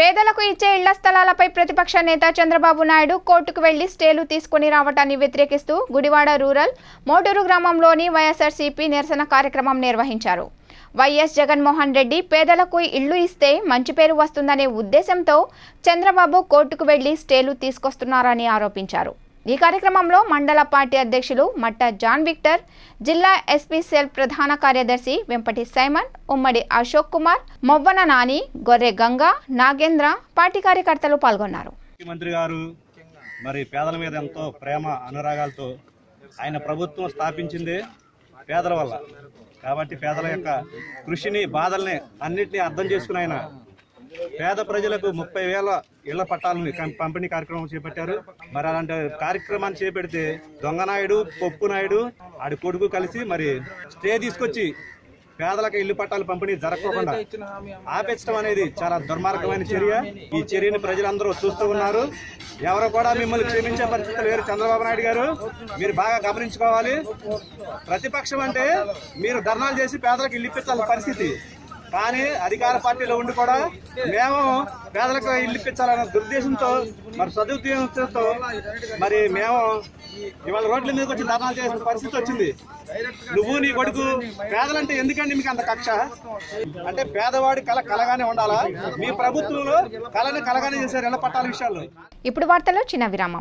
పేదలకు ఇచ్చే ఇళ్ళ స్థలాలపై ప్రతిపక్ష నేత చంద్రబాబు నాయుడు కోర్టుకు వెళ్ళి స్టేలు తీసుకుని రావటాన్ని వ్యతిరేకిస్తూ గుడివాడ రూరల్ మోటూరు గ్రామంలోని వైఎస్ఆర్సీపీ నిరసన కార్యక్రమం నిర్వహించారు. వైఎస్ జగన్మోహన్ రెడ్డి పేదలకు ఇళ్ళు ఇస్తే మంచి పేరు వస్తుందనే ఉద్దేశంతో చంద్రబాబు కోర్టుకు వెళ్ళి స్టేలు తీసుకొస్తున్నారని ఆరోపించారు. ఈ కార్యక్రమంలో మండల పార్టీ అధ్యక్షులు మట్ట జాన్ విక్టర్ జిల్లా ఎస్పీ సెల్ ప్రధాన కార్యదర్శి వెంపటి సైమన్ ఉమ్మడి అశోక్ కుమార్ మొవ్వన నాని గొర్రె గంగా నాగేంద్ర పార్టీ కార్యకర్తలు పాల్గొన్నారు. ముఖ్యమంత్రి గారు మరి పేదల మీద ఎంతో ప్రేమ అనురాగాలతో ఆయన ప్రభుత్వం స్థాపించింది పేదల వల్ల. కాబట్టి పేదల యొక్క కృషిని బాధల్ని అన్నింటినీ అర్థం చేసుకుని ఆయన పేద ప్రజలకు ముప్పై వేల ఇళ్ళ పట్టాలను పంపిణీ కార్యక్రమం చేపట్టారు. మరి అలాంటి కార్యక్రమాన్ని చేపడితే దొంగనాయుడు పొప్పు నాయుడు ఆడి కొడుకు కలిసి మరి స్టే తీసుకొచ్చి పేదలకు ఇల్లు పట్టాలు పంపిణీ జరగకుండా ఆపించడం అనేది చాలా దుర్మార్గమైన చర్య. ఈ చర్యను ప్రజలందరూ చూస్తూ ఉన్నారు. ఎవరు కూడా మిమ్మల్ని క్షమించే పరిస్థితి లేరు చంద్రబాబు నాయుడు గారు. మీరు బాగా గమనించుకోవాలి. ప్రతిపక్షం అంటే మీరు ధర్నాలు చేసి పేదలకు ఇల్లు ఇప్పించాలి పరిస్థితి. కానీ అధికార పార్టీలో ఉండి కూడా మేము పేదలకు ఇల్లు ఇప్పించాలన్న దుర్దేశంతో మరి సదుద్దేశంతో మరి మేము ఇవాళ రోడ్ల మీదకి వచ్చి ధర్నాలు చేసిన పరిస్థితి వచ్చింది. నువ్వు నీ కొడుకు పేదలంటే ఎందుకండి మీకు అంత కక్ష? అంటే పేదవాడి కళ కలగానే ఉండాలా? మీ ప్రభుత్వంలో కళని కలగానే చేశారు ఎలా పట్టాల విషయాల్లో. ఇప్పుడు వార్తలో చిన్న విరామం.